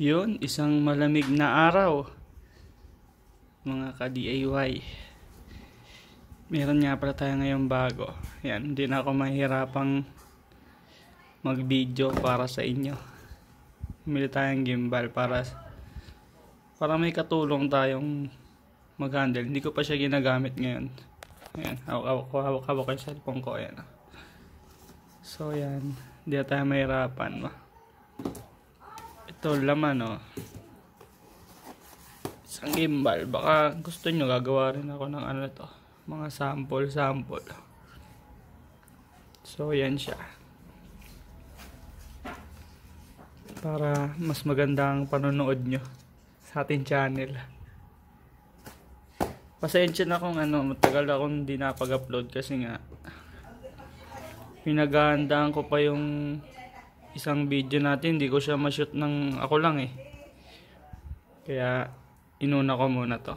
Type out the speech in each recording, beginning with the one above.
Yun, isang malamig na araw. Mga ka-DIY. Meron nga pala tayo ngayong bago. Yan, hindi na ako mahirapang mag-video para sa inyo. Bumili tayong gimbal para para may katulong tayong mag-handle. Hindi ko pa siya ginagamit ngayon. Ayan, hawak ko, hawak, hawak yung cellphone ko. Ayan. So, yan. Hindi na tayo mahirapan. Ito, laman, oh. Isang gimbal. Baka gusto nyo, gagawa rin ako ng ano to. Mga sample, sample. So, yan siya. Para mas maganda ang panonood nyo sa ating channel. Pasensya na kung ano, matagal akong hindi napag-upload kasi nga pinaghahandaan ko pa yung isang video natin, hindi ko siya ma-shoot ng ako lang eh. Kaya inuna ko muna to.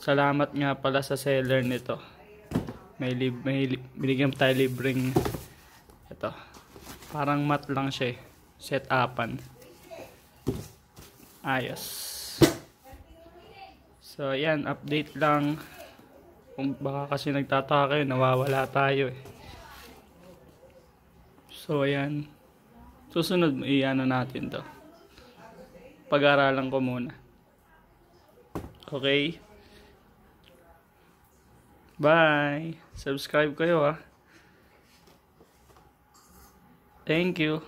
Salamat nga pala sa seller nito. May lib may li binigyan tayo libreng ito. Parang mat lang siya eh. Set upan. Ayos. So, ayan, update lang. Kung baka kasi nagtataka kayo, nawawala tayo eh. So, ayan. Susunod, iyan natin to. Pag-aralan ko muna. Okay? Bye! Subscribe kayo ah. Thank you.